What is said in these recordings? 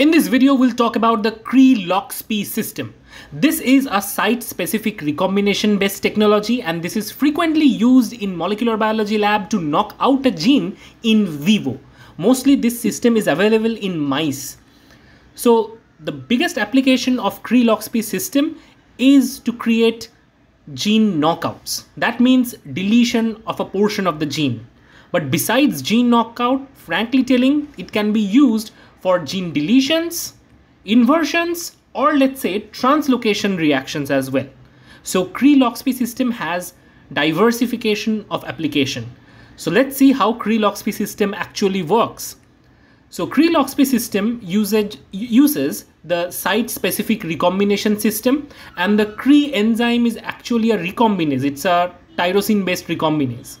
In this video, we'll talk about the Cre-LoxP system. This is a site-specific recombination-based technology and this is frequently used in molecular biology lab to knock out a gene in vivo. Mostly this system is available in mice. So the biggest application of Cre-LoxP system is to create gene knockouts. That means deletion of a portion of the gene. But besides gene knockout, frankly telling, it can be used for gene deletions, inversions, or let's say translocation reactions as well. So Cre-LoxP system has diversification of application. So let's see how Cre-LoxP system actually works. So Cre-LoxP system usage, uses the site-specific recombination system and the Cre enzyme is actually a recombinase. It's a tyrosine-based recombinase.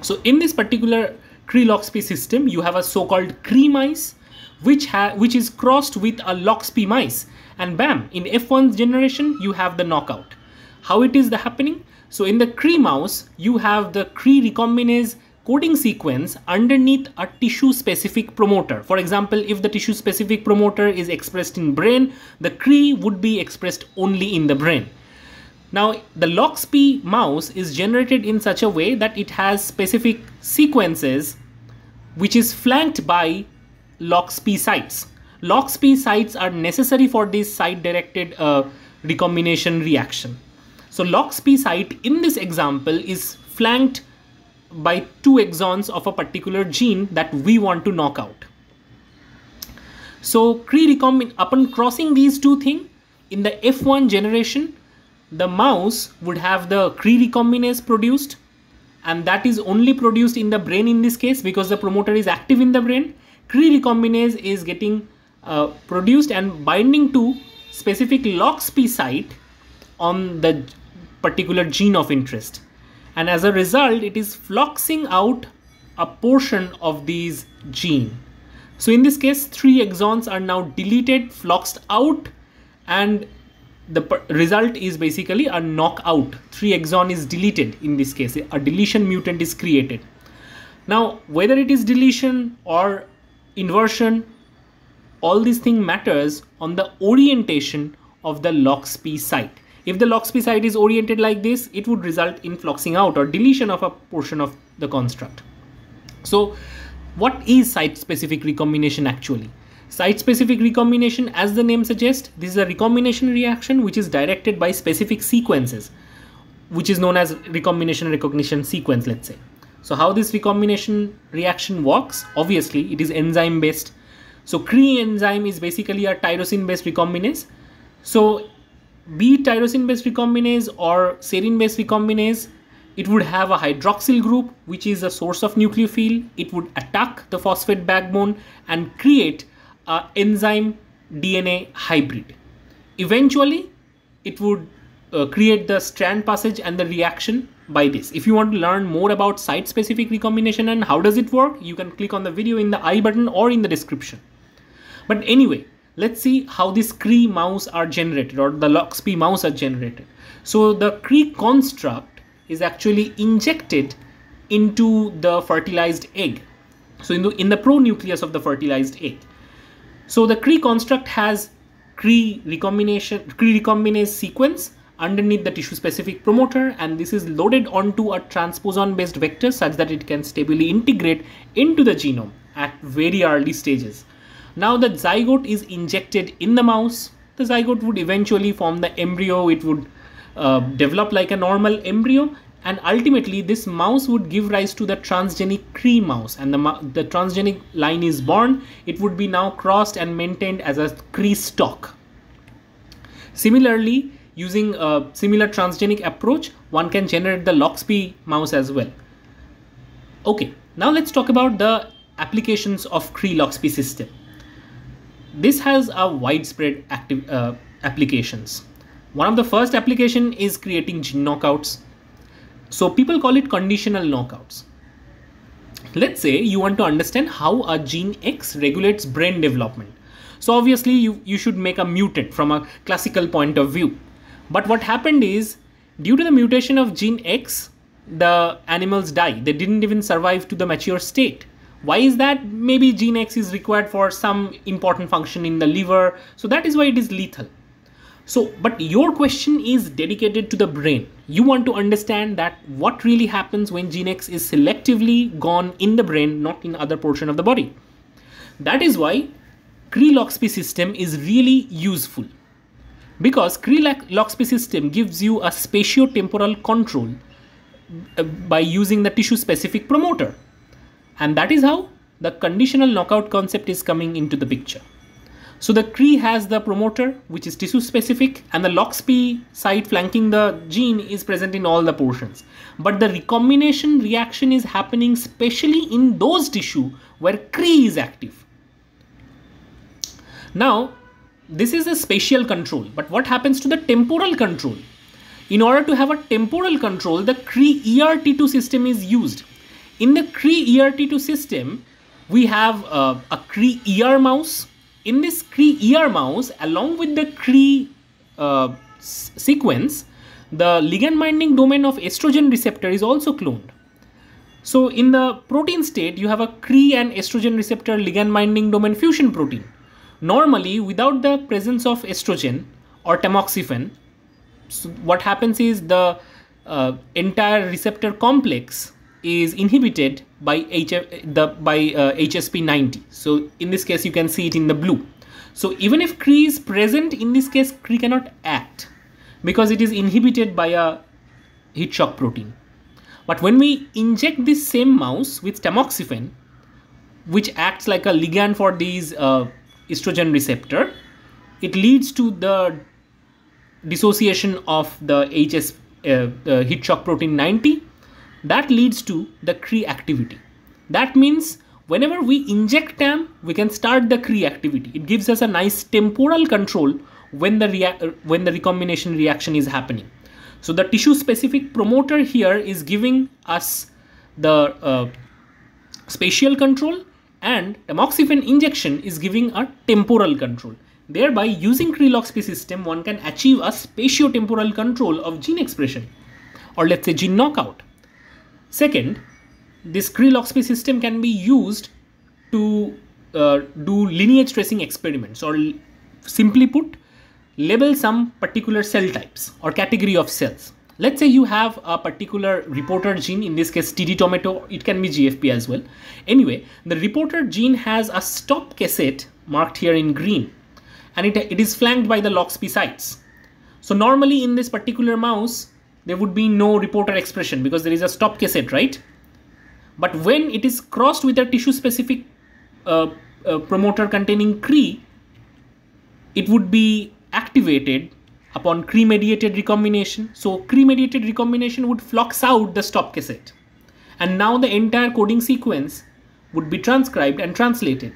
So in this particular Cre-LoxP system, you have a so-called Cre mice, which, which is crossed with a LoxP mice. And bam, in F1 generation, you have the knockout. How it is the happening? So in the Cre mouse, you have the Cre recombinase coding sequence underneath a tissue specific promoter. For example, if the tissue specific promoter is expressed in brain, the Cre would be expressed only in the brain. Now, the LoxP mouse is generated in such a way that it has specific sequences which is flanked by LoxP sites. LoxP sites are necessary for this site-directed uh, recombination reaction. So LoxP site in this example is flanked by two exons of a particular gene that we want to knock out. So upon crossing these two things in the F1 generation, the mouse would have the Cre recombinase produced and that is only produced in the brain in this case because the promoter is active in the brain. Cre recombinase is getting uh, produced and binding to specific LoxP site on the particular gene of interest. And as a result, it is floxing out a portion of these gene. So in this case, three exons are now deleted, floxed out, and the result is basically a knockout. Three exon is deleted in this case. A deletion mutant is created. Now, whether it is deletion or inversion, all these thing matters on the orientation of the LoxP site. If the LoxP site is oriented like this, it would result in floxing out or deletion of a portion of the construct. So what is site-specific recombination actually? Site-specific recombination, as the name suggests, this is a recombination reaction which is directed by specific sequences, which is known as recombination recognition sequence, let's say. So how this recombination reaction works? Obviously, it is enzyme based. So Cre enzyme is basically a tyrosine based recombinase. So be tyrosine based recombinase or serine based recombinase, it would have a hydroxyl group, which is a source of nucleophile. It would attack the phosphate backbone and create a enzyme DNA hybrid. Eventually, it would uh, create the strand passage and the reaction by this. If you want to learn more about site-specific recombination and how does it work, you can click on the video in the i button or in the description. But anyway, let's see how these Cre mouse are generated or the LoxP mouse are generated. So the Cre construct is actually injected into the fertilized egg. So in the, in the pronucleus of the fertilized egg. So the Cre construct has Cre recombination, Cre recombinase sequence underneath the tissue specific promoter and this is loaded onto a transposon based vector such that it can stably integrate into the genome at very early stages. Now the zygote is injected in the mouse. The zygote would eventually form the embryo. It would uh, develop like a normal embryo and ultimately this mouse would give rise to the transgenic Cre mouse and the, the transgenic line is born. It would be now crossed and maintained as a Cre stock. Similarly, using a similar transgenic approach, one can generate the LoxP mouse as well. Okay, now let's talk about the applications of Cre-LoxP system this has a widespread active uh, applications. One of the first application is creating gene knockouts. So people call it conditional knockouts. Let's say you want to understand how a gene X regulates brain development. So obviously you, you should make a mutant from a classical point of view. But what happened is due to the mutation of gene X, the animals die. They didn't even survive to the mature state Why is that? Maybe gene X is required for some important function in the liver. So that is why it is lethal. So, but your question is dedicated to the brain. You want to understand that what really happens when gene X is selectively gone in the brain, not in other portion of the body. That is why Cree-Loxp system is really useful because Cree-Loxp system gives you a spatio-temporal control uh, by using the tissue specific promoter and that is how the conditional knockout concept is coming into the picture. So the Cree has the promoter which is tissue specific and the LOXP site flanking the gene is present in all the portions. But the recombination reaction is happening especially in those tissue where Cree is active. Now this is a spatial control but what happens to the temporal control? In order to have a temporal control the Cree ERT2 system is used in the Cree ERT2 system, we have uh, a Cree ER mouse. In this Cree mouse, along with the Cree uh, sequence, the ligand binding domain of estrogen receptor is also cloned. So in the protein state, you have a Cree and estrogen receptor ligand binding domain fusion protein. Normally, without the presence of estrogen or tamoxifen, so what happens is the uh, entire receptor complex is inhibited by HF, the by uh, HSP90. So in this case, you can see it in the blue. So even if Cree is present, in this case, Cree cannot act because it is inhibited by a heat shock protein. But when we inject this same mouse with tamoxifen, which acts like a ligand for these uh, estrogen receptor, it leads to the dissociation of the HS uh, uh, heat shock protein 90 that leads to the Cree activity. That means whenever we inject TAM, we can start the Cree activity. It gives us a nice temporal control when the, rea when the recombination reaction is happening. So the tissue specific promoter here is giving us the uh, spatial control and tamoxifen injection is giving a temporal control. Thereby using Cree-Loxp system one can achieve a spatio-temporal control of gene expression or let's say gene knockout. Second, this Cree-Loxp system can be used to uh, do lineage tracing experiments or simply put, label some particular cell types or category of cells. Let's say you have a particular reporter gene, in this case TD tomato, it can be GFP as well. Anyway, the reporter gene has a stop cassette marked here in green and it, it is flanked by the LOXP sites. So normally in this particular mouse, there would be no reporter expression because there is a stop cassette, right? But when it is crossed with a tissue specific uh, uh, promoter containing Cree, it would be activated upon Cree mediated recombination. So Cree mediated recombination would flux out the stop cassette. And now the entire coding sequence would be transcribed and translated.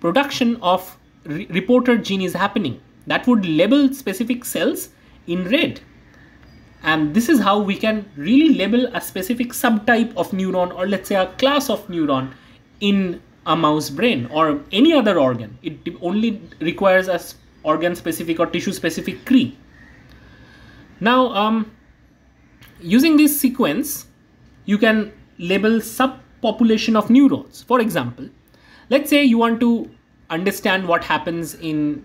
Production of re reporter gene is happening. That would label specific cells in red and this is how we can really label a specific subtype of neuron or let's say a class of neuron in a mouse brain or any other organ. It only requires a organ specific or tissue specific Cree. Now, um, using this sequence, you can label subpopulation of neurons. For example, let's say you want to understand what happens in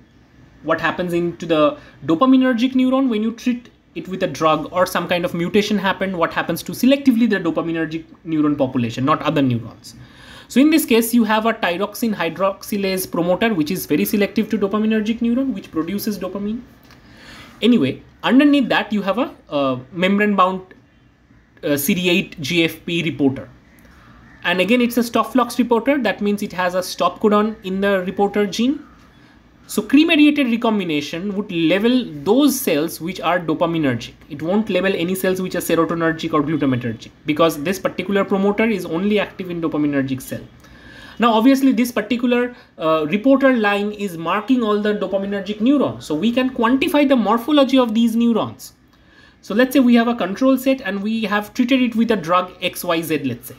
what happens into the dopaminergic neuron when you treat it with a drug or some kind of mutation happened, what happens to selectively the dopaminergic neuron population, not other neurons. So in this case, you have a tyrosine hydroxylase promoter, which is very selective to dopaminergic neuron, which produces dopamine. Anyway, underneath that, you have a, a membrane bound uh, CD8 GFP reporter. And again, it's a stop flux reporter. That means it has a stop codon in the reporter gene so Cree-mediated recombination would level those cells which are dopaminergic. It won't level any cells which are serotonergic or glutamatergic because this particular promoter is only active in dopaminergic cell. Now obviously this particular uh, reporter line is marking all the dopaminergic neurons. So we can quantify the morphology of these neurons. So let's say we have a control set and we have treated it with a drug XYZ let's say.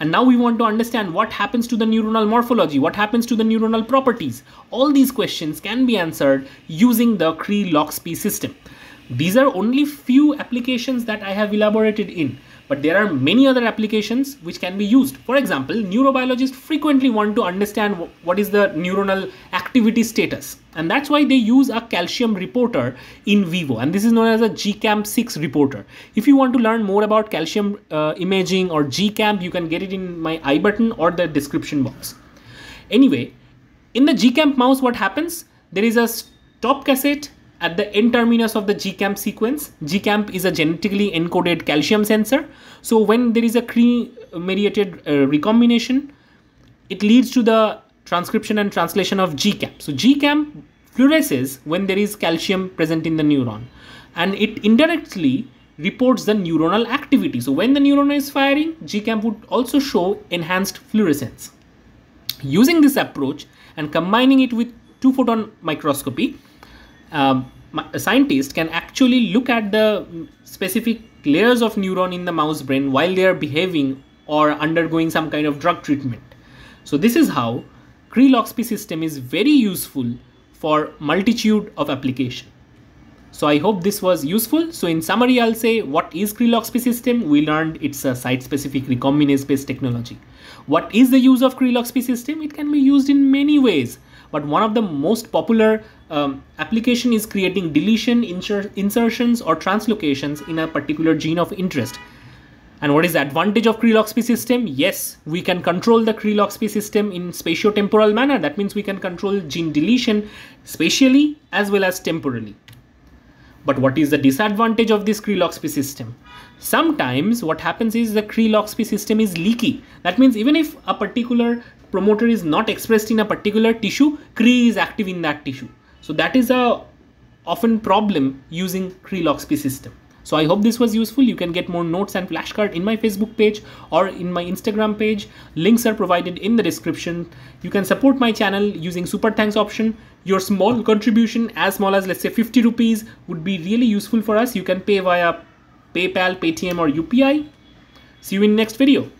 And now we want to understand what happens to the neuronal morphology, what happens to the neuronal properties. All these questions can be answered using the Cree-Loxp system. These are only few applications that I have elaborated in. But there are many other applications which can be used. For example, neurobiologists frequently want to understand what is the neuronal activity status, and that's why they use a calcium reporter in vivo, and this is known as a GCAMP6 reporter. If you want to learn more about calcium uh, imaging or GCAMP, you can get it in my i button or the description box. Anyway, in the GCAMP mouse, what happens? There is a stop cassette at the N terminus of the GCAMP sequence. GCAMP is a genetically encoded calcium sensor. So when there is a Cre-mediated uh, recombination, it leads to the transcription and translation of GCAMP. So GCAMP fluoresces when there is calcium present in the neuron and it indirectly reports the neuronal activity. So when the neuron is firing, GCAMP would also show enhanced fluorescence. Using this approach and combining it with two photon microscopy, um, a scientist can actually look at the specific layers of neuron in the mouse brain while they are behaving or undergoing some kind of drug treatment. So this is how Cree-Loxp system is very useful for multitude of application. So I hope this was useful. So in summary, I'll say what is Cree-Loxp system? We learned it's a site-specific recombinase-based technology. What is the use of Cree-Loxp system? It can be used in many ways but one of the most popular um, application is creating deletion insert, insertions or translocations in a particular gene of interest and what is the advantage of Cree-Loxp system? Yes, we can control the Cree-Loxp system in spatiotemporal manner. That means we can control gene deletion spatially as well as temporally. But what is the disadvantage of this Cree-Loxp system? Sometimes what happens is the Cree-Loxp system is leaky. That means even if a particular promoter is not expressed in a particular tissue, Cree is active in that tissue. So that is a often problem using Cree-Loxp system. So I hope this was useful. You can get more notes and flashcard in my Facebook page or in my Instagram page. Links are provided in the description. You can support my channel using super thanks option. Your small contribution as small as let's say 50 rupees would be really useful for us. You can pay via PayPal, Paytm or UPI. See you in next video.